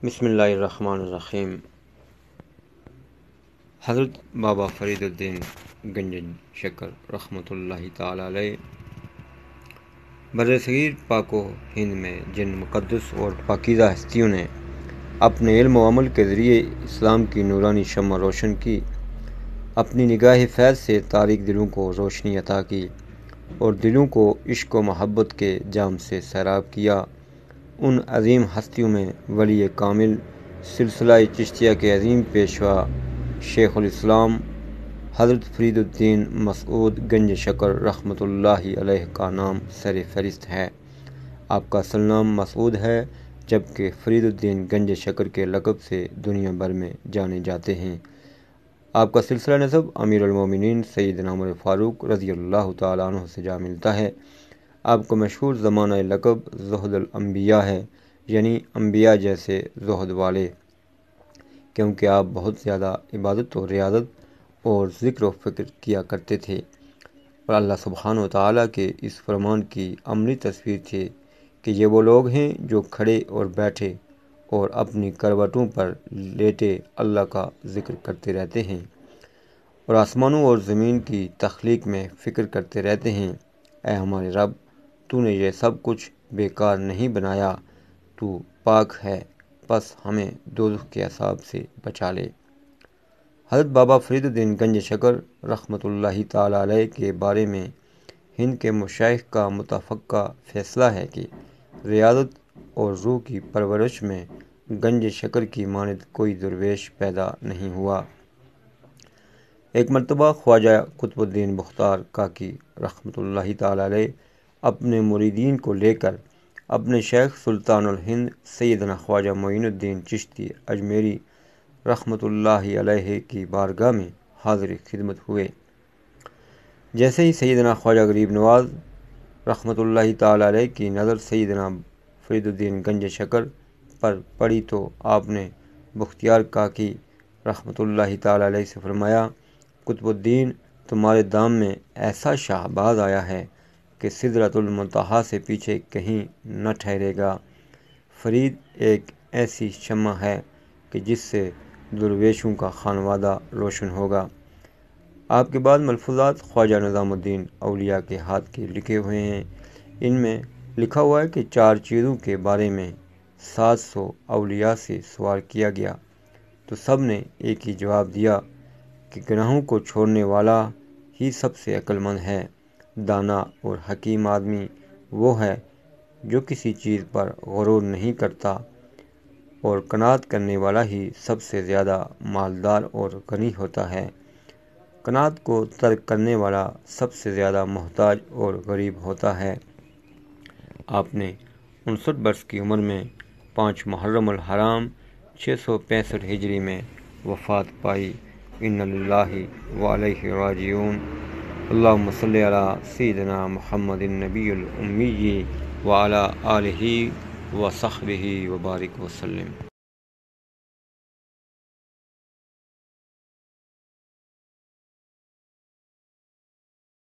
बसमीम हज़रत बाबा फ़रीदुद्दीन गंजन शकर रहमतुल्लाहि ताला बर सग़ीर पाको हिंद में जिन मुक़दस और पाकिज़ा हस्तियों ने अपने इल्म के ज़रिए इस्लाम की नूरानी शम्मा रोशन की, अपनी निगाह फैज़ से तारीख दिलों को रोशनी अता की और दिलों को इश्क व महब्बत के जाम से सैराब किया। उन अजीम हस्तियों में वली कामिल सिलसिला चिश्तिया के अजीम पेशवा शेख़ुलस्लाम हज़रत फरीदुद्दीन मसूद गंज शकर अलैह का नाम सर फहरिस्त है। आपका असल नाम मसूद है, जबकि फरीदुद्दीन गंज शकर के लकब से दुनिया भर में जाने जाते हैं। आपका सिलसिला नसब अमीरमिन सईद नाम फ़ारूक रज़ी अल्लाह तु से जा मिलता है। आपको मशहूर ज़माना लकब जहदलम्बिया है, यानी अम्बिया जैसे जहद वाले। क्योंकि आप बहुत ज़्यादा इबादत और रियादत और ज़िक्र फ़िक्र किया करते थे। और अल्लाह सुबहान ताली के इस फरमान की अमली तस्वीर थे कि ये वो लोग हैं जो खड़े और बैठे और अपनी करवटों पर लेटे अल्लाह का ज़िक्र करते रहते हैं और आसमानों और ज़मीन की तख्लीक में फ़िक्र करते रहते हैं। ए हमारे रब तूने ये सब कुछ बेकार नहीं बनाया। तू पाक है, बस हमें दो दुख के असाब से बचा ले। हज़रत बाबा फरीदुद्दीन गंज शकर रहमतुल्लाहि ताला के बारे में हिंद के मुशाइ का मुतफ़ा फ़ैसला है कि रियादत और रूह की परवरिश में गंज शकर की मानद कोई दरवेश पैदा नहीं हुआ। एक मरतबा ख्वाजा कुतुबुद्दीन मुख्तार काकी रहमतुल्लाहि ताला अपने मुरीदीन को लेकर अपने शेख सुल्तान हिंद सैदना ख्वाजा मोइनुद्दीन चिश्ती अजमेरी रहमतुल्लाहि अलैहि की बारगाह में हाजिर खिदमत हुए। जैसे ही सैदना ख्वाजा गरीब नवाज़ रहमतुल्लाहि ताला की नज़र सैदना फरीदुद्दीन गंज शकर पर पड़ी तो आपने बख्तियार काकी रहमतुल्लाहि ताला से फरमाया, कुतुबुद्दीन, तुम्हारे दाम में ऐसा शाहबाज आया है कि सिदरतुलमतहा से पीछे कहीं न ठहरेगा। फरीद एक ऐसी शमा है कि जिससे दुर्वेशों का खानवादा रोशन होगा। आपके बाद मलफूजात ख्वाजा निज़ामुद्दीन अलिया के हाथ के लिखे हुए हैं। इनमें लिखा हुआ है कि चार चीज़ों के बारे में सात सौ अलिया से सवाल किया गया। तो सबने एक ही जवाब दिया कि गनाहों को छोड़ने वाला ही सबसे अक्लमंद है। दाना और हकीम आदमी वो है जो किसी चीज़ पर गरूर नहीं करता और कनात करने वाला ही सबसे ज़्यादा मालदार और गनी होता है। कनात को तर्क करने वाला सबसे ज़्यादा मोहताज और गरीब होता है। आपने उनसठ वर्ष की उम्र में पाँच मुहर्रम हराम, छः सौ पैंसठ हिजरी में वफ़ात पाई। इन अल्लाहुम्म सल्लि अला सय्यिदिना मुहम्मदिन नबियुल नबीमी व अला आलिहि व सहबिहि वबारक बारिक वसल्लम